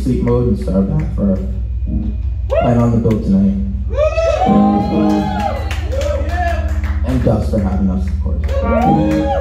sleep mode and start back for Fight on the bill tonight. And Gus for having us, of course.